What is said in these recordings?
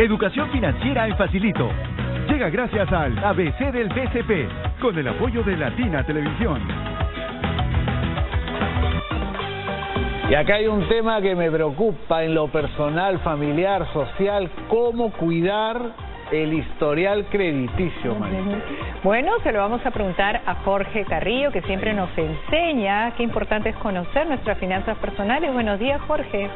Educación financiera en Facilito. Llega gracias al ABC del BCP, con el apoyo de Latina Televisión. Y acá hay un tema que me preocupa en lo personal, familiar, social, cómo cuidar el historial crediticio, María. Bueno, se lo vamos a preguntar a Jorge Carrillo, que siempre nos enseña qué importante es conocer nuestras finanzas personales. Buenos días, Jorge.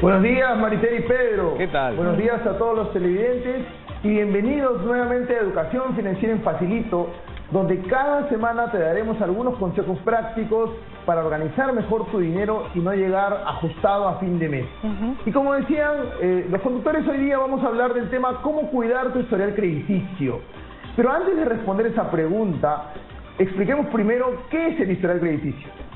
Buenos días, Maritere y Pedro. ¿Qué tal? Buenos días a todos los televidentes y bienvenidos nuevamente a Educación Financiera en Facilito, donde cada semana te daremos algunos consejos prácticos para organizar mejor tu dinero y no llegar ajustado a fin de mes. Y como decían eh, los conductores, hoy día vamos a hablar del tema cómo cuidar tu historial crediticio. Pero antes de responder esa pregunta, expliquemos primero qué es el historial crediticio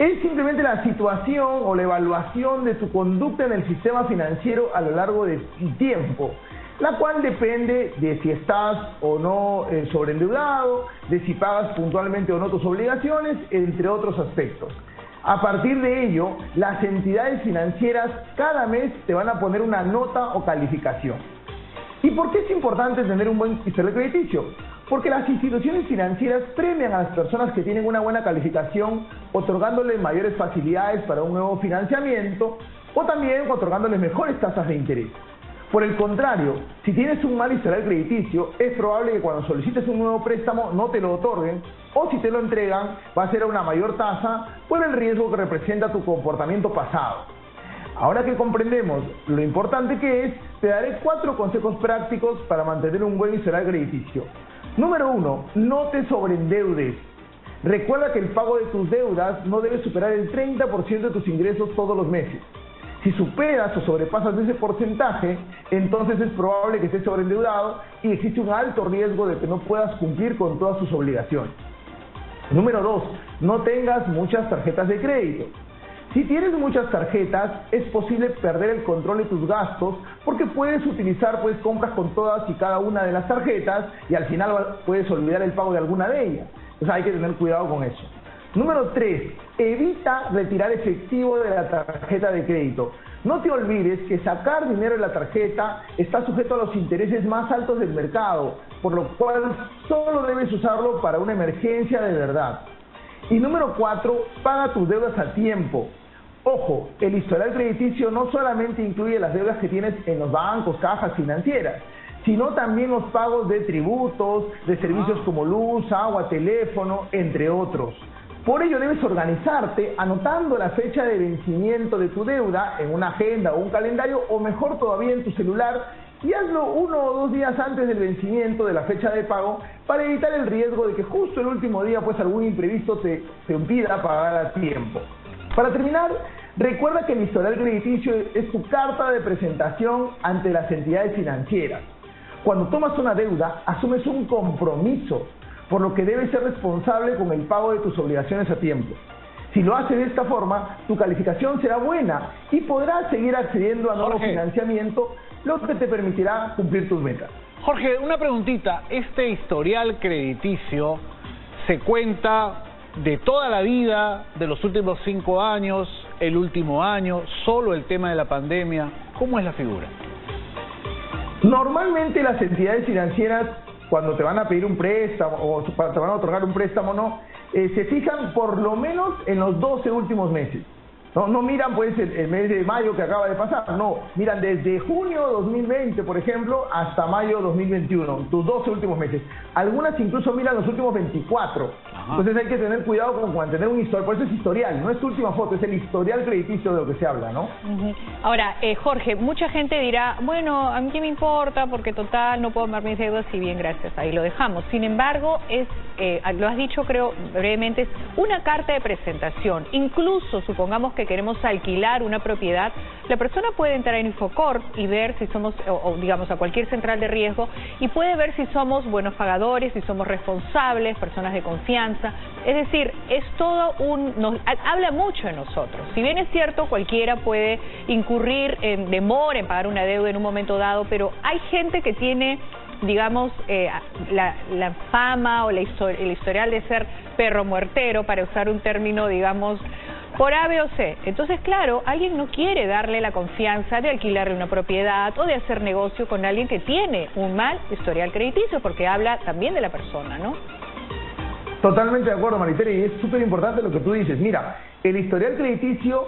es simplemente la situación o la evaluación de tu conducta en el sistema financiero a lo largo del tiempo, la cual depende de si estás o no eh, sobreendeudado, de si pagas puntualmente o no tus obligaciones, entre otros aspectos. A partir de ello, las entidades financieras cada mes te van a poner una nota o calificación. ¿Y por qué es importante tener un buen historial crediticio? Porque las instituciones financieras premian a las personas que tienen una buena calificación, otorgándoles mayores facilidades para un nuevo financiamiento o también otorgándoles mejores tasas de interés. Por el contrario, si tienes un mal historial crediticio, es probable que cuando solicites un nuevo préstamo no te lo otorguen o si te lo entregan va a ser a una mayor tasa por el riesgo que representa tu comportamiento pasado. Ahora que comprendemos lo importante que es, te daré cuatro consejos prácticos para mantener un buen historial crediticio. Número uno, no te sobreendeudes. Recuerda que el pago de tus deudas no debe superar el 30% de tus ingresos todos los meses. Si superas o sobrepasas ese porcentaje, entonces es probable que estés sobreendeudado y existe un alto riesgo de que no puedas cumplir con todas tus obligaciones. Número dos, no tengas muchas tarjetas de crédito. Si tienes muchas tarjetas, es posible perder el control de tus gastos porque puedes utilizar pues compras con todas y cada una de las tarjetas y al final puedes olvidar el pago de alguna de ellas. Entonces hay que tener cuidado con eso. Número 3. Evita retirar efectivo de la tarjeta de crédito. No te olvides que sacar dinero de la tarjeta está sujeto a los intereses más altos del mercado, por lo cual solo debes usarlo para una emergencia de verdad. Y número 4. Paga tus deudas a tiempo. Ojo, el historial crediticio no solamente incluye las deudas que tienes en los bancos, cajas financieras, sino también los pagos de tributos, de servicios ah. como luz, agua, teléfono, entre otros. Por ello debes organizarte anotando la fecha de vencimiento de tu deuda en una agenda o un calendario o mejor todavía en tu celular y hazlo uno o dos días antes del vencimiento de la fecha de pago para evitar el riesgo de que justo el último día pues algún imprevisto te, te impida pagar a tiempo. Para terminar, recuerda que el historial crediticio es tu carta de presentación ante las entidades financieras. Cuando tomas una deuda, asumes un compromiso, por lo que debes ser responsable con el pago de tus obligaciones a tiempo. Si lo haces de esta forma, tu calificación será buena y podrás seguir accediendo a nuevo financiamiento, lo que te permitirá cumplir tus metas. Jorge, una preguntita. ¿Este historial crediticio se cuenta de toda la vida, de los últimos cinco años, el último año, solo el tema de la pandemia? ¿Cómo es la figura? Normalmente las entidades financieras, cuando te van a pedir un préstamo o te van a otorgar un préstamo, no, eh, se fijan por lo menos en los 12 últimos meses. No, no miran pues el, mes de mayo que acaba de pasar, no, miran desde junio 2020, por ejemplo, hasta mayo 2021, tus 12 últimos meses. Algunas incluso miran los últimos 24. Entonces hay que tener cuidado con mantener un historial, por eso es historial, no es tu última foto, es el historial crediticio de lo que se habla, ¿no? Ahora, eh, Jorge, mucha gente dirá, bueno, a mí qué me importa, porque total no puedo tomar mis deudas y bien, gracias, ahí lo dejamos. Sin embargo, es, eh, lo has dicho creo brevemente, es una carta de presentación. Incluso, supongamos que que queremos alquilar una propiedad, la persona puede entrar en Infocor y ver si somos, o, digamos a cualquier central de riesgo, y puede ver si somos buenos pagadores, si somos responsables, personas de confianza. Es decir, es todo un, nos, habla mucho de nosotros. Si bien es cierto, cualquiera puede incurrir en demora en pagar una deuda en un momento dado, pero hay gente que tiene digamos, eh, la, la, fama o la el historial de ser perro muertero, para usar un término, digamos, por A, B o C. Entonces, claro, alguien no quiere darle la confianza de alquilarle una propiedad o de hacer negocio con alguien que tiene un mal historial crediticio, porque habla también de la persona, ¿no? Totalmente de acuerdo, Maritere, y es súper importante lo que tú dices. Mira, el historial crediticio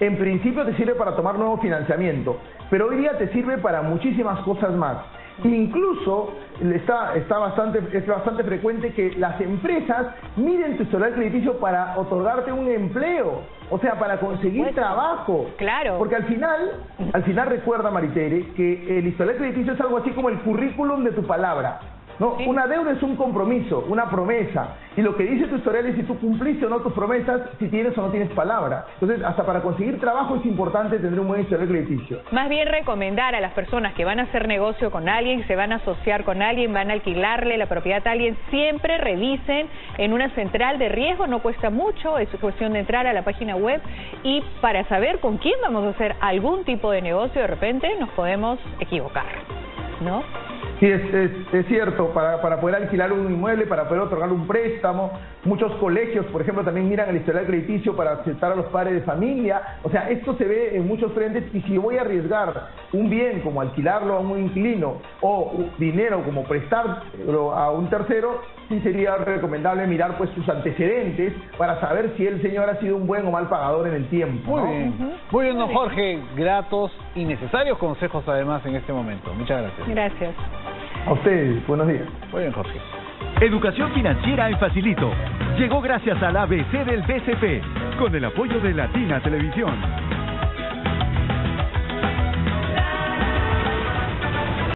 en principio te sirve para tomar nuevo financiamiento, pero hoy día te sirve para muchísimas cosas más. Incluso está, está bastante, es bastante frecuente que las empresas miden tu historial crediticio para otorgarte un empleo, o sea, para conseguir trabajo. Claro. Porque al final, al final recuerda, Maritere, que el historial crediticio es algo así como el currículum de tu palabra. No, una deuda es un compromiso, una promesa. Y lo que dice tu historial es si tú cumpliste o no tus promesas, si tienes o no tienes palabra. Entonces, hasta para conseguir trabajo es importante tener un buen historial crediticio. Más bien recomendar a las personas que van a hacer negocio con alguien, se van a asociar con alguien, van a alquilarle la propiedad a alguien, siempre revisen en una central de riesgo, no cuesta mucho, es cuestión de entrar a la página web y para saber con quién vamos a hacer algún tipo de negocio, de repente nos podemos equivocar, ¿no? Sí, es, es, cierto, para, para, poder alquilar un inmueble, para poder otorgar un préstamo, muchos colegios, por ejemplo, también miran el historial crediticio para aceptar a los padres de familia, o sea, esto se ve en muchos frentes y si voy a arriesgar un bien como alquilarlo a un inquilino o dinero como prestarlo a un tercero, sí sería recomendable mirar pues sus antecedentes para saber si el señor ha sido un buen o mal pagador en el tiempo. Muy bien, muy bien, Jorge, gratos y necesarios consejos además en este momento. Muchas gracias. Gracias. A ustedes, buenos días. Muy bien, Jorge. Educación financiera en Facilito. Llegó gracias al ABC del BCP, con el apoyo de Latina Televisión.